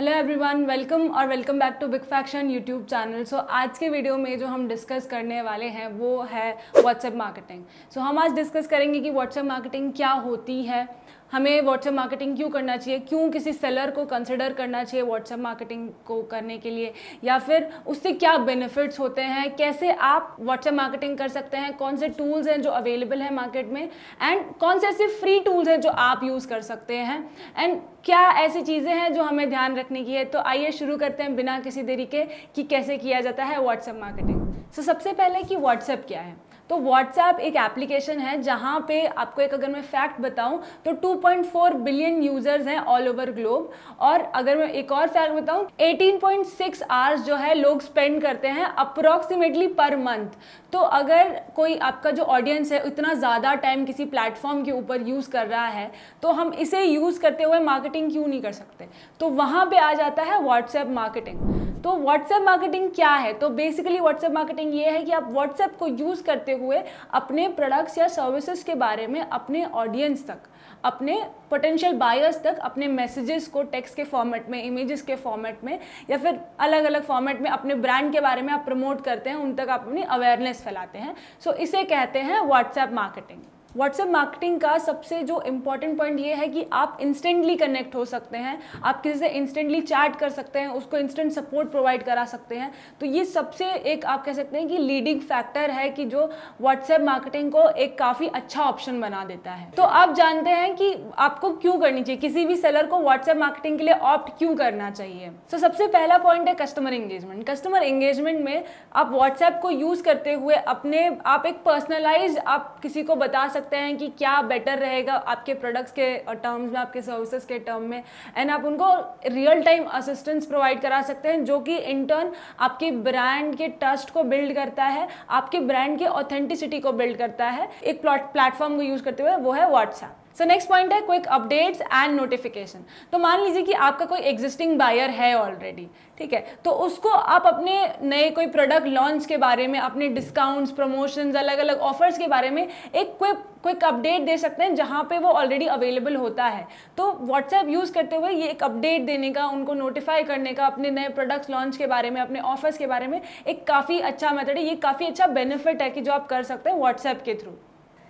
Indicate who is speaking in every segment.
Speaker 1: Hello everyone welcome और welcome back to big faction YouTube channel so आज के video में जो हम डिस्कस करने वाले हैं, वो है व्हाट्सएप मार्केटिंग सो हम आज डिस्कस करेंगे कि व्हाट्सएप मार्केटिंग क्या होती है हमें व्हाट्सएप मार्केटिंग क्यों करना चाहिए? क्यों किसी सेलर को कंसिडर करना चाहिए व्हाट्सएप मार्केटिंग को करने के लिए? या फिर उससे क्या बेनिफिट्स होते हैं? कैसे आप व्हाट्सएप मार्केटिंग कर सकते हैं? कौन से टूल्स हैं जो अवेलेबल हैं मार्केट में? एंड कौन से ऐसे फ्री टूल्स हैं जो आप यूज़ कर सकते हैं? एंड क्या ऐसी चीज़ें हैं जो हमें ध्यान रखने की है? तो आइए शुरू करते हैं बिना किसी देरी के कि कैसे किया जाता है व्हाट्सएप मार्केटिंग सो सबसे पहले कि व्हाट्सएप क्या है? तो व्हाट्सएप एक एप्लीकेशन है जहाँ पे आपको एक अगर मैं फैक्ट बताऊँ तो 2.4 बिलियन यूज़र्स हैं ऑल ओवर ग्लोब और अगर मैं एक और फैक्ट बताऊँ 18.6 आवर्स जो है लोग स्पेंड करते हैं अप्रोक्सीमेटली पर मंथ तो अगर कोई आपका जो ऑडियंस है, इतना ज़्यादा टाइम किसी प्लेटफॉर्म के ऊपर यूज़ कर रहा है तो हम इसे यूज़ करते हुए मार्केटिंग क्यों नहीं कर सकते? तो वहाँ पर आ जाता है व्हाट्सएप मार्केटिंग तो व्हाट्सएप मार्केटिंग क्या है? तो बेसिकली व्हाट्सएप मार्केटिंग ये है कि आप व्हाट्सएप को यूज़ करते हुए अपने प्रोडक्ट्स या सर्विसेज़ के बारे में अपने ऑडियंस तक अपने पोटेंशियल बायर्स तक अपने मैसेजेस को टेक्स्ट के फॉर्मेट में इमेजेस के फॉर्मेट में या फिर अलग अलग फॉर्मेट में अपने ब्रांड के बारे में आप प्रमोट करते हैं उन तक आप अपनी अवेयरनेस फैलाते हैं। सो so, इसे कहते हैं व्हाट्सएप मार्केटिंग व्हाट्सएप मार्केटिंग का सबसे जो इंपॉर्टेंट पॉइंट ये है कि आप इंस्टेंटली कनेक्ट हो सकते हैं। आप किसी से इंस्टेंटली चैट कर सकते हैं उसको इंस्टेंट सपोर्ट प्रोवाइड करा सकते हैं। तो ये सबसे एक आप कह सकते हैं कि लीडिंग फैक्टर है कि जो व्हाट्सएप मार्केटिंग को एक काफ़ी अच्छा ऑप्शन बना देता है। तो आप जानते हैं कि आपको क्यों करनी चाहिए? किसी भी सेलर को व्हाट्सएप मार्केटिंग के लिए ऑप्ट क्यों करना चाहिए? तो so, सबसे पहला पॉइंट है कस्टमर एंगेजमेंट कस्टमर एंगेजमेंट में आप व्हाट्सएप को यूज़ करते हुए अपने आप एक पर्सनलाइज आप किसी को बता सकते सकते हैं कि क्या बेटर रहेगा आपके प्रोडक्ट्स के टर्म्स में, आपके सर्विसेज़ के टर्म में। एंड आप उनको रियल टाइम असिस्टेंस प्रोवाइड करा सकते हैं, जो कि इंटर्न आपके ब्रांड के ट्रस्ट को बिल्ड करता है, आपके ब्रांड के ऑथेंटिसिटी को बिल्ड करता है। एक प्लेटफॉर्म को यूज़ करते हुए वो है व्हाट्सएप सो नेक्स्ट पॉइंट है क्विक अपडेट्स एंड नोटिफिकेशन तो मान लीजिए कि आपका कोई एग्जिस्टिंग बायर है ऑलरेडी ठीक है? तो उसको आप अपने नए कोई प्रोडक्ट लॉन्च के बारे में, अपने डिस्काउंट्स प्रमोशंस अलग अलग ऑफर्स के बारे में एक क्विक क्विक अपडेट दे सकते हैं जहाँ पे वो ऑलरेडी अवेलेबल होता है। तो व्हाट्सएप यूज़ करते हुए ये एक अपडेट देने का, उनको नोटिफाई करने का, अपने नए प्रोडक्ट्स लॉन्च के बारे में, अपने ऑफर्स के बारे में एक काफ़ी अच्छा मेथड है। ये काफ़ी अच्छा बेनिफिट है कि जो आप कर सकते हैं व्हाट्सएप के थ्रू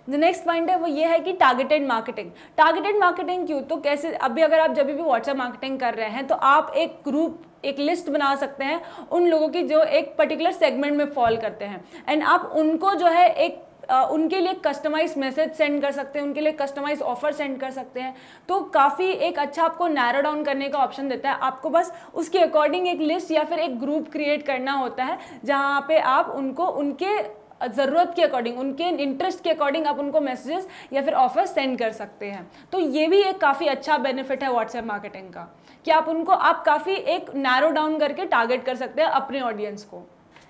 Speaker 1: द नेक्स्ट पॉइंट है वो ये है कि टारगेटेड मार्केटिंग टारगेटेड मार्केटिंग क्यों? तो कैसे अभी अगर आप जब भी व्हाट्सएप मार्केटिंग कर रहे हैं तो आप एक ग्रुप एक लिस्ट बना सकते हैं उन लोगों की जो एक पर्टिकुलर सेगमेंट में फॉल करते हैं. एंड आप उनको जो है एक Uh, उनके लिए कस्टमाइज मैसेज सेंड कर सकते हैं उनके लिए कस्टमाइज ऑफ़र सेंड कर सकते हैं. तो काफ़ी एक अच्छा आपको नैरो डाउन करने का ऑप्शन देता है. आपको बस उसके अकॉर्डिंग एक लिस्ट या फिर एक ग्रुप क्रिएट करना होता है जहाँ पे आप उनको उनके ज़रूरत के अकॉर्डिंग उनके इंटरेस्ट के अकॉर्डिंग आप उनको मैसेजेस या फिर ऑफ़र सेंड कर सकते हैं। तो ये भी एक काफ़ी अच्छा बेनिफिट है व्हाट्सएप मार्केटिंग का, कि आप उनको, आप काफ़ी एक नैरो डाउन करके टारगेट कर सकते हैं अपने ऑडियंस को।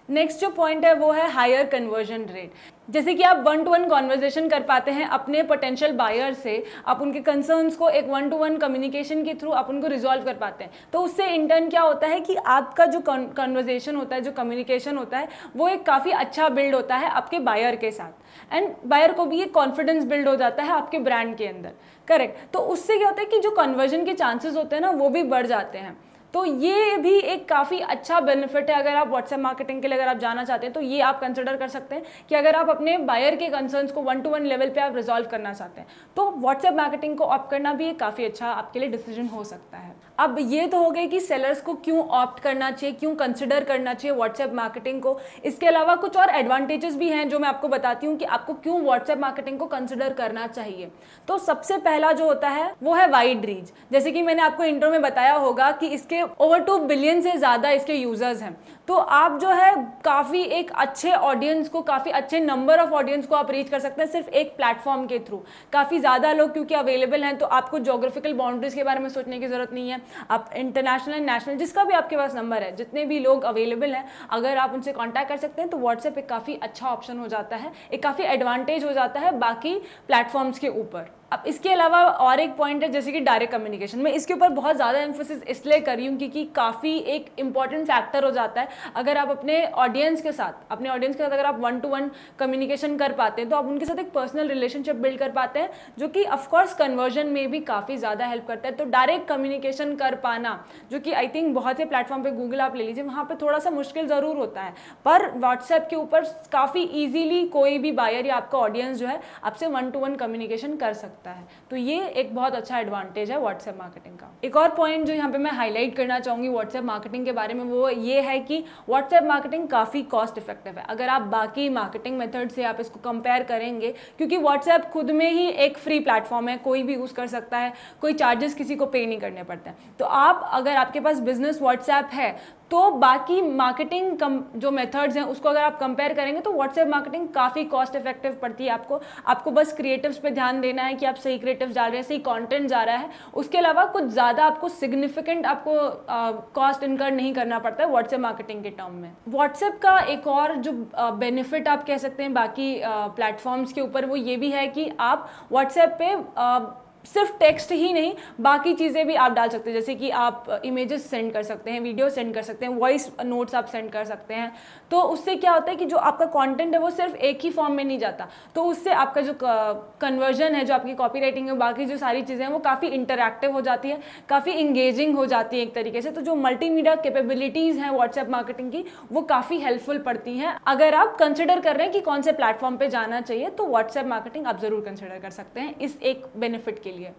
Speaker 1: नेक्स्ट जो पॉइंट है वो है हायर कन्वर्जन रेट जैसे कि आप वन टू वन कॉन्वर्जेशन कर पाते हैं अपने पोटेंशियल बायर से, आप उनके कंसर्न्स को एक वन टू वन कम्युनिकेशन के थ्रू आप उनको रिजॉल्व कर पाते हैं। तो उससे इंटर्न क्या होता है कि आपका जो कन्वर्जेशन होता है, जो कम्युनिकेशन होता है, वो एक काफ़ी अच्छा बिल्ड होता है आपके बायर के साथ। एंड बायर को भी एक कॉन्फिडेंस बिल्ड हो जाता है आपके ब्रांड के अंदर। करेक्ट तो उससे क्या होता है कि जो कन्वर्जन के चांसेस होते हैं ना, वो भी बढ़ जाते हैं। तो ये भी एक काफ़ी अच्छा बेनिफिट है अगर आप व्हाट्सएप मार्केटिंग के लिए अगर आप जाना चाहते हैं तो ये आप कंसिडर कर सकते हैं कि अगर आप अपने बायर के कंसर्न्स को वन टू वन लेवल पे आप रिजॉल्व करना चाहते हैं तो व्हाट्सएप मार्केटिंग को ऑप्ट करना भी एक काफ़ी अच्छा आपके लिए डिसीज़न हो सकता है। अब ये तो हो गए कि सेलर्स को क्यों ऑप्ट करना चाहिए, क्यों कंसिडर करना चाहिए व्हाट्सएप मार्केटिंग को। इसके अलावा कुछ और एडवांटेजेस भी हैं जो मैं आपको बताती हूँ कि आपको क्यों व्हाट्सएप मार्केटिंग को कंसिडर करना चाहिए। तो सबसे पहला जो होता है, वो है वाइड रीच जैसे कि मैंने आपको इंट्रो में बताया होगा कि इसके ओवर टू बिलियन से ज़्यादा इसके यूज़र्स हैं। तो आप जो है काफ़ी एक अच्छे ऑडियंस को, काफ़ी अच्छे नंबर ऑफ़ ऑडियंस को आप रीच कर सकते हैं सिर्फ़ एक प्लेटफॉर्म के थ्रू काफ़ी ज़्यादा लोग क्योंकि अवेलेबल हैं तो आपको जोग्राफिकल बाउंड्रीज के बारे में सोचने की ज़रूरत नहीं है। आप इंटरनेशनल एंड नेशनल जिसका भी आपके पास नंबर है, जितने भी लोग अवेलेबल हैं, अगर आप उनसे कॉन्टैक्ट कर सकते हैं तो व्हाट्सएप एक काफ़ी अच्छा ऑप्शन हो जाता है, एक काफ़ी एडवांटेज हो जाता है बाकी प्लेटफॉर्म्स के ऊपर। अब इसके अलावा और एक पॉइंट है, जैसे कि डायरेक्ट कम्युनिकेशन में। इसके ऊपर बहुत ज़्यादा एम्फोसिस इसलिए करी हूँ क्योंकि काफ़ी एक इंपॉर्टेंट फैक्टर हो जाता है। अगर आप अपने ऑडियंस के साथ, अपने ऑडियंस के साथ अगर आप वन टू वन कम्युनिकेशन कर पाते हैं तो आप उनके साथ एक पर्सनल रिलेशनशिप बिल्ड कर पाते हैं, जो कि ऑफकोर्स कन्वर्जन में भी काफ़ी ज़्यादा हेल्प करता है। तो डायरेक्ट कम्युनिकेशन कर पाना, जो कि आई थिंक बहुत से प्लेटफॉर्म पर गूगल आप ले लीजिए, वहाँ पर थोड़ा सा मुश्किल ज़रूर होता है। पर व्हाट्सएप के ऊपर काफ़ी ईजीली कोई भी बायर या आपका ऑडियंस जो है, आपसे वन टू वन कम्युनिकेशन कर सकता है। तो ये एक बहुत अच्छा एडवांटेज है व्हाट्सएप मार्केटिंग का। एक और पॉइंट जो यहाँ पे मैं हाईलाइट करना चाहूँगी व्हाट्सएप मार्केटिंग के बारे में, वो ये है कि व्हाट्सएप मार्केटिंग काफ़ी कॉस्ट इफ़ेक्टिव है। अगर आप बाकी मार्केटिंग मेथड से आप इसको कंपेयर करेंगे, क्योंकि व्हाट्सएप खुद में ही एक फ्री प्लेटफॉर्म है, कोई भी यूज़ कर सकता है, कोई चार्जेस किसी को पे नहीं करने पड़ते हैं। तो आप, अगर आपके पास बिज़नेस व्हाट्सएप है तो बाकी मार्केटिंग कम, जो मेथड्स हैं, उसको अगर आप कंपेयर करेंगे तो व्हाट्सएप मार्केटिंग काफ़ी कॉस्ट इफ़ेक्टिव पड़ती है आपको। आपको बस क्रिएटिव्स पे ध्यान देना है कि आप सही क्रिएटिव्स डाल रहे हैं, सही कंटेंट जा रहा है। उसके अलावा कुछ ज़्यादा आपको सिग्निफिकेंट आपको कॉस्ट इनकर नहीं करना पड़ता है व्हाट्सएप मार्केटिंग के टर्म में। व्हाट्सएप का एक और जो बेनिफिट आप कह सकते हैं बाकी प्लेटफॉर्म्स के ऊपर, वो ये भी है कि आप व्हाट्सएप पे सिर्फ़ टेक्स्ट ही नहीं, बाकी चीज़ें भी आप डाल सकते हैं। जैसे कि आप इमेजेस सेंड कर सकते हैं वीडियो सेंड कर सकते हैं वॉइस नोट्स आप सेंड कर सकते हैं। तो उससे क्या होता है कि जो आपका कंटेंट है वो सिर्फ़ एक ही फॉर्म में नहीं जाता। तो उससे आपका जो कन्वर्जन है, जो आपकी कॉपी राइटिंग है, बाकी जो सारी चीज़ें हैं, वो काफ़ी इंटरक्टिव हो जाती है, काफ़ी इंगेजिंग हो जाती है एक तरीके से। तो जो मल्टीमीडिया कैपेबिलिटीज़ हैं व्हाट्सएप मार्केटिंग की, वो काफ़ी हेल्पफुल पड़ती हैं। अगर आप कंसिडर कर रहे हैं कि कौन से प्लेटफॉर्म पर जाना चाहिए तो व्हाट्सएप मार्केटिंग आप ज़रूर कंसिडर कर सकते हैं इस एक बेनिफिट के लिए।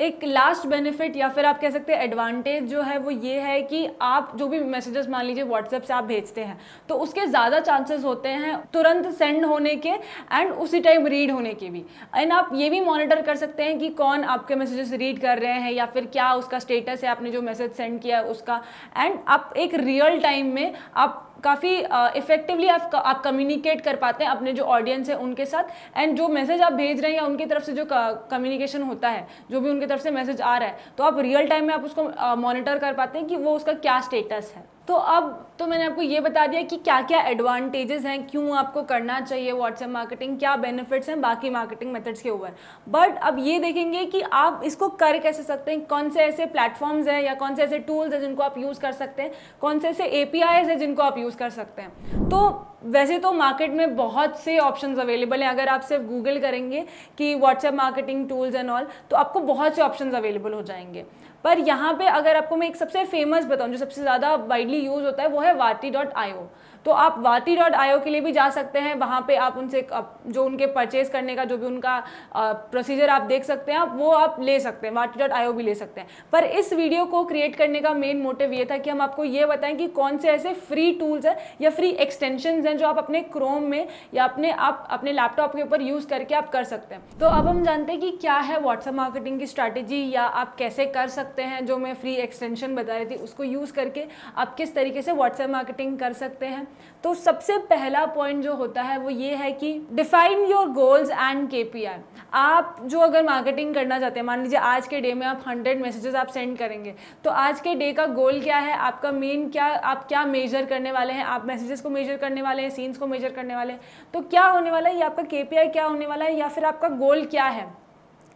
Speaker 1: एक लास्ट बेनिफिट या फिर आप कह सकते हैं एडवांटेज जो है वो ये है कि आप जो भी मैसेजेस मान लीजिए व्हाट्सएप से आप भेजते हैं तो उसके ज़्यादा चांसेस होते हैं तुरंत सेंड होने के एंड उसी टाइम रीड होने के भी। एंड आप ये भी मॉनिटर कर सकते हैं कि कौन आपके मैसेजेस रीड कर रहे हैं या फिर क्या उसका स्टेटस है, आपने जो मैसेज सेंड किया है उसका। एंड आप एक रियल टाइम में आप काफ़ी इफेक्टिवली आप आप कम्युनिकेट कर पाते हैं अपने जो ऑडियंस है उनके साथ। एंड जो मैसेज आप भेज रहे हैं या उनकी तरफ़ से जो कम्युनिकेशन होता है, जो भी उनकी तरफ़ से मैसेज आ रहा है तो आप रियल टाइम में आप उसको मॉनिटर कर पाते हैं कि वो उसका क्या स्टेटस है। तो अब तो मैंने आपको ये बता दिया कि क्या क्या एडवांटेजेस हैं, क्यों आपको करना चाहिए व्हाट्सएप मार्केटिंग क्या बेनिफिट्स हैं, बाकी मार्केटिंग मेथड्स के ऊपर। बट अब ये देखेंगे कि आप इसको कर कैसे सकते हैं, कौन से ऐसे प्लेटफॉर्म्स हैं या कौन से ऐसे टूल्स हैं जिनको आप यूज़ कर सकते हैं, कौन से ऐसे ए हैं जिनको आप यूज़ कर सकते हैं। तो वैसे तो मार्केट में बहुत से ऑप्शंस अवेलेबल हैं। अगर आप सिर्फ़ गूगल करेंगे कि WhatsApp marketing tools and all तो आपको बहुत से ऑप्शंस अवेलेबल हो जाएँगे। पर यहाँ पे अगर आपको मैं एक सबसे फ़ेमस बताऊँ, जो सबसे ज़्यादा वाइडली यूज़ होता है, वो है वाटी डॉट आई ओ तो आप वाटी डॉट आई के लिए भी जा सकते हैं। वहाँ पे आप उनसे जो उनके परचेज करने का, जो भी उनका प्रोसीजर आप देख सकते हैं, आप वो आप ले सकते हैं, वाटी डॉट आई भी ले सकते हैं। पर इस वीडियो को क्रिएट करने का मेन मोटिव ये था कि हम आपको ये बताएँ कि कौन से ऐसे फ्री टूल्स हैं या फ्री एक्सटेंशन हैं जो आप अपने क्रोम में या अपने आप, अपने लैपटॉप के ऊपर यूज़ करके आप कर सकते हैं। तो अब हम जानते हैं कि क्या है व्हाट्सएप मार्केटिंग की स्ट्रैटेजी या आप कैसे कर सकते हैं, जो मैं फ्री एक्सटेंशन बता रही थी, उसको यूज़ करके आप किस तरीके से व्हाट्सएप मार्केटिंग कर सकते हैं। तो सबसे पहला पॉइंट जो होता है, वो ये है कि डिफाइन योर गोल्स एंड के आप जो अगर मार्केटिंग करना चाहते हैं, मान लीजिए आज के डे में आप हंड्रेड मैसेजेस आप सेंड करेंगे तो आज के डे का गोल क्या है? आपका मेन क्या, आप क्या मेजर करने वाले हैं? आप मैसेजेस को मेजर करने वाले हैं सीन्स को मेजर करने वाले हैं? तो क्या होने वाला है? ये आपका केपीआई क्या होने वाला है? या फिर आपका गोल क्या है?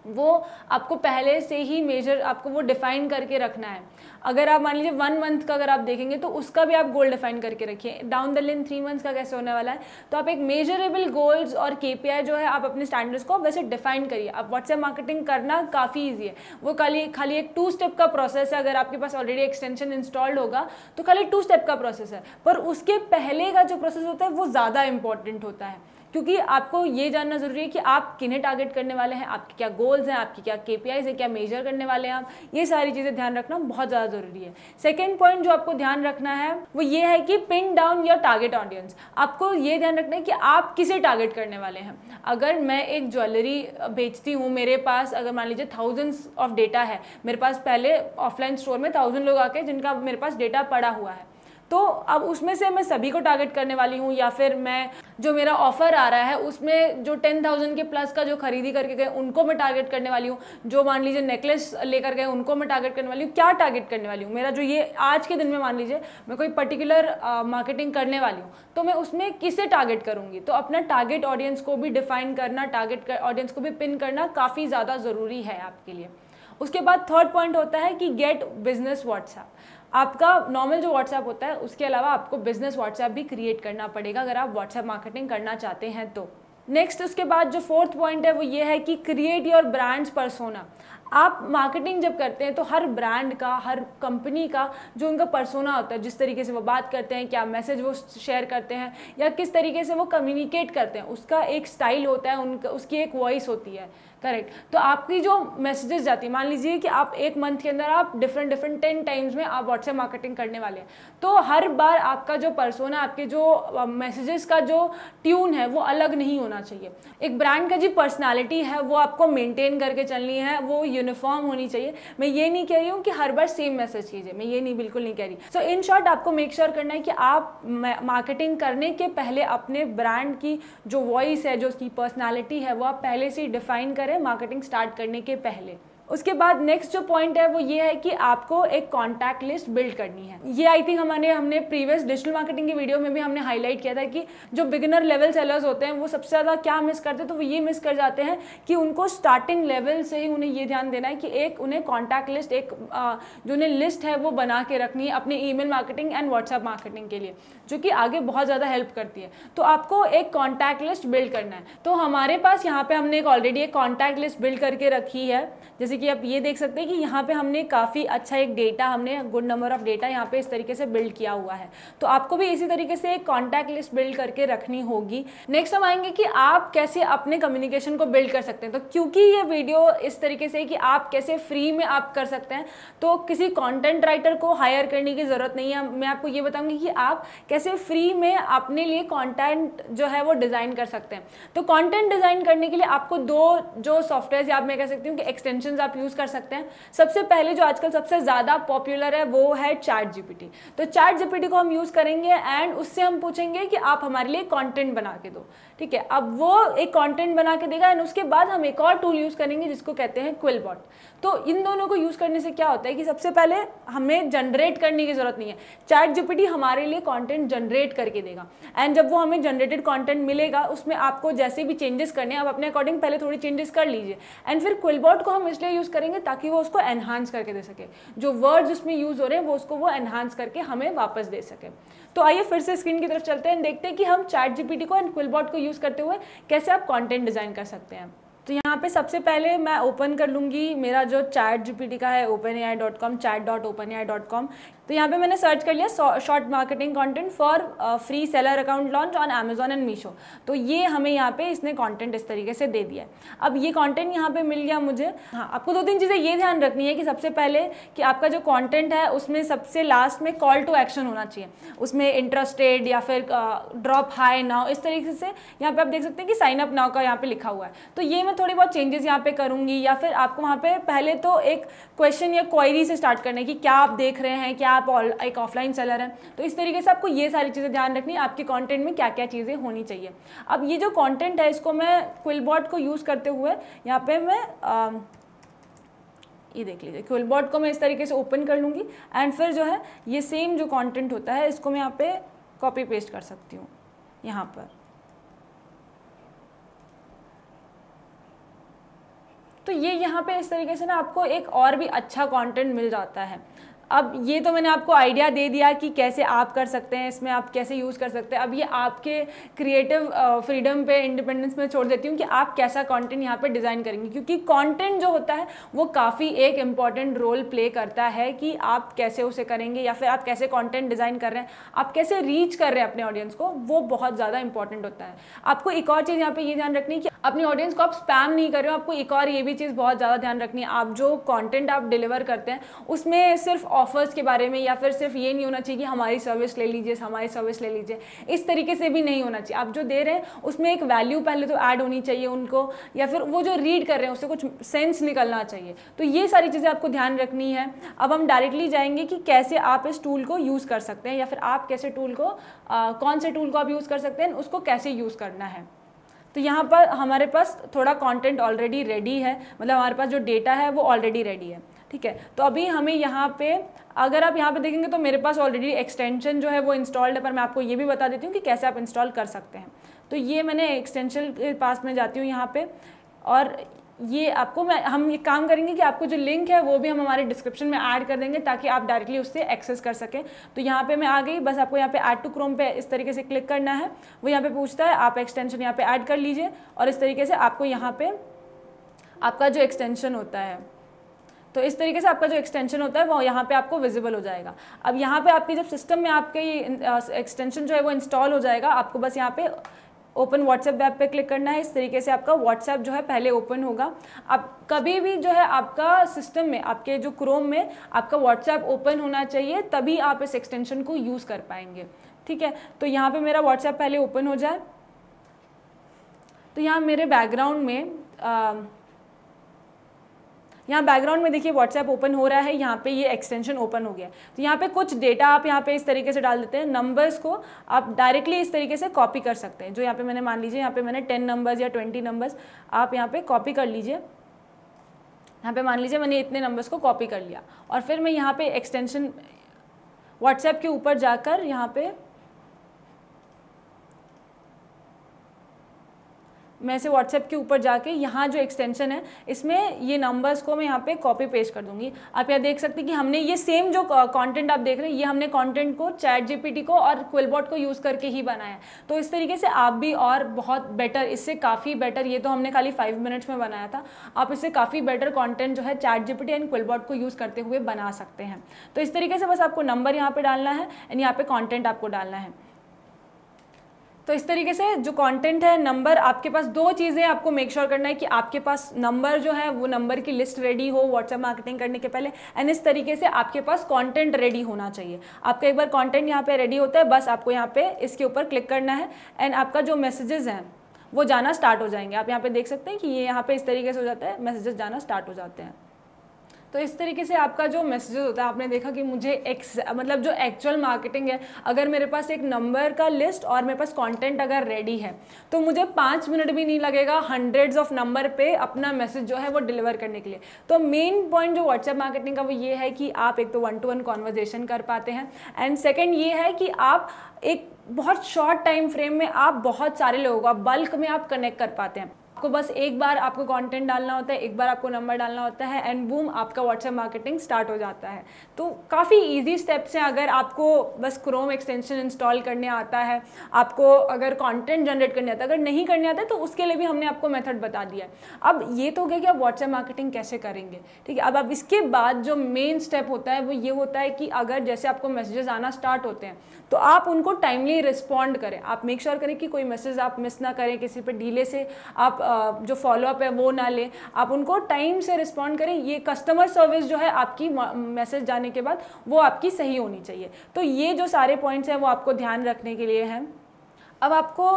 Speaker 1: वो आपको पहले से ही मेजर आपको वो डिफाइन करके रखना है। अगर आप मान लीजिए वन मंथ का अगर आप देखेंगे तो उसका भी आप गोल डिफाइन करके रखिए। Down the lane three months का कैसे होने वाला है? तो आप एक मेजरेबल गोल्स और के जो है आप अपने स्टैंडर्ड्स को वैसे डिफाइन करिए। आप व्हाट्सएप मार्केटिंग करना काफ़ी ईजी है। वो खाली खाली एक टू स्टेप का प्रोसेस है। अगर आपके पास ऑलरेडी एक्सटेंशन इंस्टॉल्ड होगा तो खाली टू स्टेप का प्रोसेस है। पर उसके पहले का जो प्रोसेस होता है, वो ज़्यादा इंपॉर्टेंट होता है। क्योंकि आपको ये जानना ज़रूरी है कि आप किन्हें टारगेट करने वाले हैं, आपके क्या गोल्स हैं, आपकी क्या के है, क्या मेजर करने वाले हैं आप, ये सारी चीज़ें ध्यान रखना बहुत ज़्यादा ज़रूरी है। सेकेंड पॉइंट जो आपको ध्यान रखना है, वो ये है कि pin down your target audience आपको ये ध्यान रखना है कि आप किसे टारगेट करने वाले हैं। अगर मैं एक ज्वेलरी बेचती हूँ, मेरे पास अगर मान लीजिए थाउजेंड्स ऑफ़ डेटा है, मेरे पास पहले ऑफलाइन स्टोर में थाउज़ेंड लोग आके जिनका मेरे पास डेटा पड़ा हुआ है तो अब उसमें से मैं सभी को टारगेट करने वाली हूँ, या फिर मैं, जो मेरा ऑफ़र आ रहा है, उसमें जो टेन थाउज़ेंड के प्लस का जो खरीदी करके गए, उनको मैं टारगेट करने वाली हूँ। जो मान लीजिए नेकलेस लेकर गए, उनको मैं टारगेट करने वाली हूँ। क्या टारगेट करने वाली हूँ? मेरा जो ये आज के दिन में मान लीजिए, मैं कोई पर्टिकुलर मार्केटिंग करने वाली हूँ तो मैं उसमें किसे टारगेट करूँगी? तो अपना टारगेट ऑडियंस को भी डिफाइन करना टारगेट ऑडियंस को भी पिन करना काफ़ी ज़्यादा ज़रूरी है आपके लिए। उसके बाद थर्ड पॉइंट होता है कि गेट बिज़नेस व्हाट्सएप आपका नॉर्मल जो व्हाट्सएप होता है, उसके अलावा आपको बिज़नेस व्हाट्सएप भी क्रिएट करना पड़ेगा अगर आप व्हाट्सएप मार्केटिंग करना चाहते हैं तो। नेक्स्ट उसके बाद जो फोर्थ पॉइंट है, वो ये है कि क्रिएट योर ब्रांड्स परसोना आप मार्केटिंग जब करते हैं तो हर ब्रांड का, हर कंपनी का जो उनका परसोना होता है, जिस तरीके से वो बात करते हैं, क्या मैसेज वो शेयर करते हैं, या किस तरीके से वो कम्युनिकेट करते हैं, उसका एक स्टाइल होता है, उनका, उसकी एक वॉइस होती है करेक्ट तो आपकी जो मैसेजेस जाती है, मान लीजिए कि आप एक मंथ के अंदर आप डिफरेंट डिफरेंट टेन टाइम्स में आप व्हाट्सएप मार्केटिंग करने वाले हैं तो हर बार आपका जो पर्सोना आपके जो मैसेजेस का जो ट्यून है, वो अलग नहीं होना चाहिए। एक ब्रांड का जो पर्सनैलिटी है, वो आपको मेंटेन करके चलनी है, वो यूनिफॉर्म होनी चाहिए। मैं ये नहीं कह रही हूँ कि हर बार सेम मैसेज कीजिए मैं ये नहीं, बिल्कुल नहीं कह रही। सो इन शॉर्ट आपको मेक श्योर sure करना है कि आप मार्केटिंग करने के पहले अपने ब्रांड की जो वॉइस है, जो उसकी पर्सनैलिटी है, वो आप पहले से ही डिफाइन करें मार्केटिंग स्टार्ट करने के पहले। उसके बाद नेक्स्ट जो पॉइंट है वो ये है कि आपको एक कॉन्टैक्ट लिस्ट बिल्ड करनी है। ये आई थिंक हमारे, हमने प्रीवियस डिजिटल मार्केटिंग की वीडियो में भी हमने हाईलाइट किया था कि जो बिगिनर लेवल सेलर्स होते हैं, वो सबसे ज़्यादा क्या मिस करते हैं तो वो ये मिस कर जाते हैं कि उनको स्टार्टिंग लेवल से ही उन्हें ये ध्यान देना है कि एक, उन्हें कॉन्टैक्ट लिस्ट एक जो उन्हें लिस्ट है वो बना के रखनी है अपने e marketing and WhatsApp marketing के लिए, जो कि आगे बहुत ज़्यादा हेल्प करती है। तो आपको एक कॉन्टैक्ट लिस्ट बिल्ड करना है। तो हमारे पास यहाँ पे हमने एक ऑलरेडी एक कॉन्टैक्ट लिस्ट बिल्ड करके रखी है। जैसे कि आप ये देख सकते हैं कि यहाँ पे हमने काफ़ी अच्छा एक डेटा हमने गुड नंबर ऑफ़ डेटा यहाँ पे इस तरीके से बिल्ड किया हुआ है। तो आपको भी इसी तरीके से एक कॉन्टैक्ट लिस्ट बिल्ड करके रखनी होगी। नेक्स्ट हम आएँगे कि आप कैसे अपने कम्युनिकेशन को बिल्ड कर सकते हैं। तो क्योंकि ये वीडियो इस तरीके से कि आप कैसे फ्री में आप कर सकते हैं तो किसी कॉन्टेंट राइटर को हायर करने की ज़रूरत नहीं है। मैं आपको ये बताऊँगी कि आप कैसे फ्री में अपने लिए कॉन्टेंट जो है वो डिज़ाइन कर सकते हैं। तो कॉन्टेंट डिज़ाइन करने के लिए आपको दो जो सॉफ्टवेयर आप, मैं कह सकती हूँ कि एक्सटेंशन आप यूज़ कर सकते हैं। सबसे पहले जो आजकल सबसे ज़्यादा पॉपुलर है, वो है चैट जीपीटी तो चैट जीपीटी को हम यूज़ करेंगे एंड उससे हम पूछेंगे कि आप हमारे लिए कॉन्टेंट बना के दो। ठीक है? अब वो एक कंटेंट बना के देगा एंड उसके बाद हम एक और टूल यूज़ करेंगे, जिसको कहते हैं क्विलबॉट तो इन दोनों को यूज़ करने से क्या होता है कि सबसे पहले हमें जनरेट करने की ज़रूरत नहीं है। चैट जीपीटी हमारे लिए कंटेंट जनरेट करके देगा। एंड जब वो हमें जनरेटेड कंटेंट मिलेगा, उसमें आपको जैसे भी चेंजेस करने आप अपने अकॉर्डिंग पहले थोड़ी चेंजेस कर लीजिए। एंड फिर क्विलबॉट को हम इसलिए यूज़ करेंगे ताकि वो उसको एनहांस करके दे सके। जो वर्ड्स उसमें यूज़ हो रहे हैं, वो उसको वो एनहांस करके हमें वापस दे सके। तो आइए फिर से स्क्रीन की तरफ़ चलते हैं, देखते हैं कि हम चैट जीपीटी को एंड क्विलबॉट को यूज़ करते हुए कैसे आप कॉन्टेंट डिज़ाइन कर सकते हैं। तो यहाँ पे सबसे पहले मैं ओपन कर लूँगी मेरा जो चैट जीपीटी का है open A I dot com chat dot open A I dot com तो यहाँ पे मैंने सर्च कर लिया short marketing content for free seller account launch on Amazon and Meesho तो ये हमें यहाँ पे इसने कंटेंट इस तरीके से दे दिया है। अब ये कंटेंट यहाँ पे मिल गया मुझे। हाँ आपको दो तीन चीज़ें ये ध्यान रखनी है कि सबसे पहले कि आपका जो कॉन्टेंट है, उसमें सबसे लास्ट में कॉल टू एक्शन होना चाहिए। उसमें इंटरेस्टेड या फिर ड्रॉप हाई नाउ इस तरीके से यहाँ पर आप देख सकते हैं कि साइन अप नाउ का यहाँ पर लिखा हुआ है। तो ये मैं थोड़ी बहुत चेंजेस यहाँ पे करूँगी या फिर आपको वहाँ पे पहले तो एक क्वेश्चन या क्वायरी से स्टार्ट करने की क्या आप देख रहे हैं क्या आप ऑल एक ऑफलाइन सेलर हैं। तो इस तरीके से आपको ये सारी चीज़ें ध्यान रखनी है आपके कंटेंट में क्या क्या चीज़ें होनी चाहिए। अब ये जो कॉन्टेंट है इसको मैं क्विलबॉट को यूज़ करते हुए यहाँ पे मैं आ, ये देख लीजिए क्विलबॉट को मैं इस तरीके से ओपन कर लूँगी एंड फिर जो है ये सेम जो कंटेंट होता है इसको मैं यहाँ पे कॉपी पेस्ट कर सकती हूँ यहाँ पर। तो ये यहाँ पे इस तरीके से ना आपको एक और भी अच्छा कंटेंट मिल जाता है। अब ये तो मैंने आपको आइडिया दे दिया कि कैसे आप कर सकते हैं, इसमें आप कैसे यूज़ कर सकते हैं। अब ये आपके क्रिएटिव फ्रीडम पे इंडिपेंडेंस में छोड़ देती हूँ कि आप कैसा कंटेंट यहाँ पे डिज़ाइन करेंगे। क्योंकि कंटेंट जो होता है, वो काफ़ी एक इंपॉर्टेंट रोल प्ले करता है कि आप कैसे उसे करेंगे या फिर आप कैसे कॉन्टेंट डिज़ाइन कर रहे हैं। आप कैसे रीच कर रहे हैं अपने ऑडियंस को, वो बहुत ज़्यादा इंपॉर्टेंट होता है। आपको एक और चीज़ यहाँ पर ये ध्यान रखनी कि अपनी ऑडियंस को आप स्पैम नहीं कर रहे हो, आपको एक और ये भी चीज़ बहुत ज़्यादा ध्यान रखनी है। आप जो कॉन्टेंट आप डिलीवर करते हैं, उसमें सिर्फ़ ऑफर्स के बारे में या फिर सिर्फ़ ये नहीं होना चाहिए कि हमारी सर्विस ले लीजिए हमारी सर्विस ले लीजिए। इस तरीके से भी नहीं होना चाहिए। आप जो दे रहे हैं उसमें एक वैल्यू पहले तो ऐड होनी चाहिए उनको या फिर वो जो रीड कर रहे हैं उससे कुछ सेंस निकलना चाहिए। तो ये सारी चीज़ें आपको ध्यान रखनी है। अब हम डायरेक्टली जाएँगे कि कैसे आप इस टूल को यूज़ कर सकते हैं या फिर आप कैसे टूल को आ, कौन से टूल को आप यूज़ कर सकते हैं उसको कैसे यूज़ करना है। तो यहाँ पर हमारे पास थोड़ा कंटेंट ऑलरेडी रेडी है। मतलब हमारे पास जो डेटा है वो ऑलरेडी रेडी है। ठीक है? तो अभी हमें यहाँ पे, अगर आप यहाँ पे देखेंगे तो मेरे पास ऑलरेडी एक्सटेंशन जो है वो इंस्टॉल्ड है, पर मैं आपको ये भी बता देती हूँ कि कैसे आप इंस्टॉल कर सकते हैं। तो ये मैंने एक्सटेंशन के पास में जाती हूँ यहाँ पे, और ये आपको मैं, हम ये काम करेंगे कि आपको जो लिंक है वो भी हम हमारे डिस्क्रिप्शन में ऐड कर देंगे ताकि आप डायरेक्टली उससे एक्सेस कर सकें। तो यहाँ पे मैं आ गई, बस आपको यहाँ पे ऐड टू क्रोम पे इस तरीके से क्लिक करना है। वो यहाँ पे पूछता है, आप एक्सटेंशन यहाँ पे ऐड कर लीजिए, और इस तरीके से आपको यहाँ पे आपका जो एक्सटेंशन होता है तो इस तरीके से आपका जो एक्सटेंशन होता है वो यहाँ पे आपको विजिबल हो जाएगा। अब यहाँ पे आपके जब सिस्टम में आपके एक्सटेंशन जो है वो इंस्टॉल हो जाएगा आपको बस यहाँ पे ओपन व्हाट्सएप वेब पे क्लिक करना है। इस तरीके से आपका व्हाट्सएप जो है पहले ओपन होगा। अब कभी भी जो है आपका सिस्टम में आपके जो क्रोम में आपका व्हाट्सएप ओपन होना चाहिए तभी आप इस एक्सटेंशन को यूज़ कर पाएँगे। ठीक है? तो यहाँ पे मेरा व्हाट्सएप पहले ओपन हो जाए। तो यहाँ मेरे बैकग्राउंड में आ, यहाँ बैकग्राउंड में देखिए व्हाट्सएप ओपन हो रहा है, यहाँ पे ये एक्सटेंशन ओपन हो गया। तो यहाँ पे कुछ डेटा आप यहाँ पे इस तरीके से डाल देते हैं नंबर्स को आप डायरेक्टली इस तरीके से कॉपी कर सकते हैं। जो यहाँ पे मैंने मान लीजिए यहाँ पे मैंने टेन नंबर्स या ट्वेंटी नंबर्स आप यहाँ पे कॉपी कर लीजिए। यहाँ पे मान लीजिए मैंने इतने नंबर्स को कॉपी कर लिया। और फिर मैं यहाँ पे एक्सटेंशन व्हाट्सएप के ऊपर जाकर यहाँ पे मैं इसे व्हाट्सएप के ऊपर जाके यहाँ जो एक्सटेंशन है, इसमें ये नंबर्स को मैं यहाँ पे कॉपी पेस्ट कर दूँगी। आप यहाँ देख सकते हैं कि हमने ये सेम जो कंटेंट आप देख रहे हैं, ये हमने कंटेंट को चैट जीपीटी को और क्विलबॉट को यूज़ करके ही बनाया है। तो इस तरीके से आप भी और बहुत बेटर इससे काफ़ी बेटर ये तो हमने खाली फाइव मिनट्स में बनाया था, आप इससे काफ़ी बेटर कॉन्टेंट जो है चैट जीपीटी एंड क्विलबॉट को यूज़ करते हुए बना सकते हैं। तो इस तरीके से बस आपको नंबर यहाँ पर डालना है एंड यहाँ पर कॉन्टेंट आपको डालना है। तो इस तरीके से जो कंटेंट है नंबर आपके पास दो चीज़ें आपको मेक श्योर sure करना है कि आपके पास नंबर जो है, वो नंबर की लिस्ट रेडी हो व्हाट्सएप मार्केटिंग करने के पहले एंड इस तरीके से आपके पास कंटेंट रेडी होना चाहिए। आपका एक बार कंटेंट यहाँ पे रेडी होता है, बस आपको यहाँ पे इसके ऊपर क्लिक करना है एंड आपका जो मैसेजेस हैं, वो जाना स्टार्ट हो जाएँगे। आप यहाँ पे देख सकते हैं कि ये यहाँ पे इस तरीके से हो जाता है मैसेजेस जाना स्टार्ट हो जाते हैं। तो इस तरीके से आपका जो मैसेज होता है, आपने देखा कि मुझे एक्स मतलब जो एक्चुअल मार्केटिंग है, अगर मेरे पास एक नंबर का लिस्ट और मेरे पास कंटेंट अगर रेडी है तो मुझे पाँच मिनट भी नहीं लगेगा हंड्रेड्स ऑफ़ नंबर पे अपना मैसेज जो है वो डिलीवर करने के लिए। तो मेन पॉइंट जो व्हाट्सएप मार्केटिंग का वो ये है कि आप एक तो वन टू वन कॉन्वर्जेशन कर पाते हैं एंड सेकेंड ये है कि आप एक बहुत शॉर्ट टाइम फ्रेम में आप बहुत सारे लोगों को बल्क में आप कनेक्ट कर पाते हैं। आपको बस एक बार आपको कंटेंट डालना होता है, एक बार आपको नंबर डालना होता है एंड बूम आपका व्हाट्सएप मार्केटिंग स्टार्ट हो जाता है। तो काफ़ी इजी स्टेप्स हैं अगर आपको बस क्रोम एक्सटेंशन इंस्टॉल करने आता है, आपको अगर कंटेंट जनरेट करने आता है। अगर नहीं करने आता है तो उसके लिए भी हमने आपको मेथड बता दिया अब ये तो हो गया कि आप व्हाट्सएप मार्केटिंग कैसे करेंगे, ठीक है? अब अब इसके बाद जो मेन स्टेप होता है, वो ये होता है कि अगर जैसे आपको मैसेजेस आना स्टार्ट होते हैं तो आप उनको टाइमली रिस्पॉन्ड करें। आप मेक श्योर sure करें कि कोई मैसेज आप मिस ना करें, किसी पर डीले से आप जो फॉलोअप है, वो ना लें। आप उनको टाइम से रिस्पॉन्ड करें। ये कस्टमर सर्विस जो है आपकी मैसेज जाने के बाद वो आपकी सही होनी चाहिए। तो ये जो सारे पॉइंट्स हैं, वो आपको ध्यान रखने के लिए हैं। अब आपको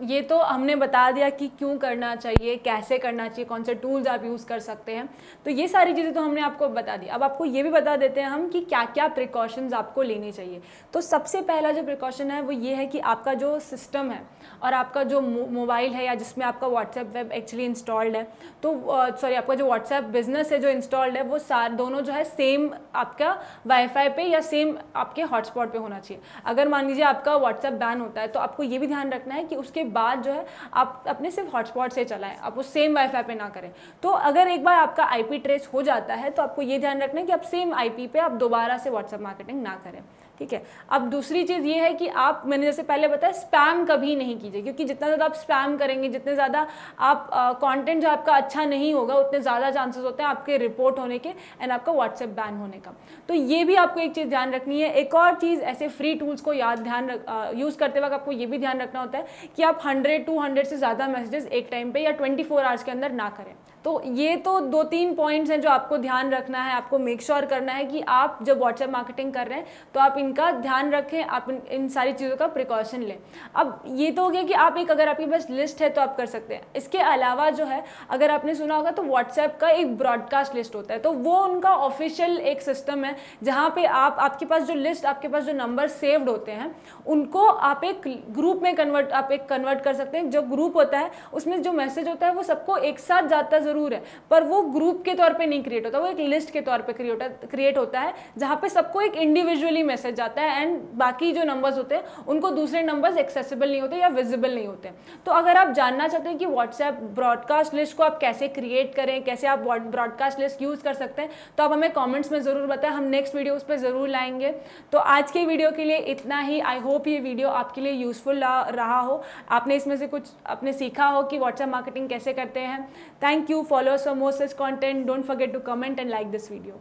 Speaker 1: ये तो हमने बता दिया कि क्यों करना चाहिए, कैसे करना चाहिए, कौन से टूल्स आप यूज़ कर सकते हैं। तो ये सारी चीज़ें तो हमने आपको बता दी। अब आपको ये भी बता देते हैं हम कि क्या क्या प्रिकॉशंस आपको लेनी चाहिए। तो सबसे पहला जो प्रिकॉशन है वो ये है कि आपका जो सिस्टम है और आपका जो मोबाइल है या जिसमें आपका व्हाट्सएप वेब एक्चुअली इंस्टॉल्ड है तो सॉरी आपका जो व्हाट्सएप बिज़नेस है जो इंस्टॉल्ड है, वो सार दोनों जो है सेम आपका वाईफाई पे या सेम आपके हॉटस्पॉट पे होना चाहिए। अगर मान लीजिए आपका व्हाट्सएप बैन होता है तो आपको ये भी ध्यान रखना है कि उसके बाद जो है, आप अपने सिर्फ़ हॉटस्पॉट से चलाएँ, आप वो सेम वाईफाई पे ना करें। तो अगर एक बार आपका आईपी ट्रेस हो जाता है तो आपको ये ध्यान रखना है कि आप सेम आईपी पे आप दोबारा से व्हाट्सएप मार्केटिंग ना करें। ठीक है? अब दूसरी चीज़ ये है कि आप, मैंने जैसे पहले बताया स्पैम कभी नहीं कीजिए, क्योंकि जितना ज़्यादा आप स्पैम करेंगे, जितने ज़्यादा आप कंटेंट जो आपका अच्छा नहीं होगा, उतने ज़्यादा चांसेस होते हैं आपके रिपोर्ट होने के एंड आपका व्हाट्सएप बैन होने का। तो ये भी आपको एक चीज़ ध्यान रखनी है। एक और चीज़, ऐसे फ्री टूल्स को याद ध्यान यूज़ करते वक्त आपको ये भी ध्यान रखना होता है कि आप हंड्रेड टू हंड्रेड से ज़्यादा मैसेजेस एक टाइम पर या ट्वेंटी आवर्स के अंदर ना करें। तो ये तो दो तीन पॉइंट्स हैं जो आपको ध्यान रखना है आपको मेक श्योर sure करना है कि आप जब व्हाट्सएप मार्केटिंग कर रहे हैं तो आप इनका ध्यान रखें आप इन, इन सारी चीज़ों का प्रिकॉशन लें। अब ये तो हो गया कि आप एक अगर आपके पास लिस्ट है तो आप कर सकते हैं। इसके अलावा जो है अगर आपने सुना होगा तो व्हाट्सएप का एक ब्रॉडकास्ट लिस्ट होता है तो वो उनका ऑफिशियल एक सिस्टम है जहाँ पे आप आपके पास जो लिस्ट आपके पास जो नंबर सेव्ड होते हैं उनको आप एक ग्रुप में कन्वर्ट आप एक कन्वर्ट कर सकते हैं। जो ग्रुप होता है उसमें जो मैसेज होता है वो सबको एक साथ जाता ज़रूर है। पर वो ग्रुप के तौर पर नहीं क्रिएट होता, वो एक लिस्ट के तौर पर क्रिएट क्रिएट होता है, जहाँ पे सबको एक इंडिविजुअली मैसेज जाता है एंड बाकी जो नंबर्स होते हैं, उनको दूसरे नंबर्स एक्सेसिबल नहीं होते या विजिबल नहीं होते। तो अगर आप जानना चाहते हैं कि व्हाट्सएप ब्रॉडकास्ट लिस्ट को आप कैसे क्रिएट करें, कैसे आप ब्रॉडकास्ट लिस्ट यूज़ कर सकते हैं तो आप हमें कॉमेंट्स में ज़रूर बताएँ, हम नेक्स्ट वीडियो उस पर ज़रूर लाएँगे। तो आज के वीडियो के लिए इतना ही। आई होप ये वीडियो आपके लिए यूज़फुल रहा हो। आपने इसमें से कुछ, आपने सीखा हो कि व्हाट्सएप मार्केटिंग कैसे करते हैं। Thank you follow us for more such content. Don't forget to comment and like this video.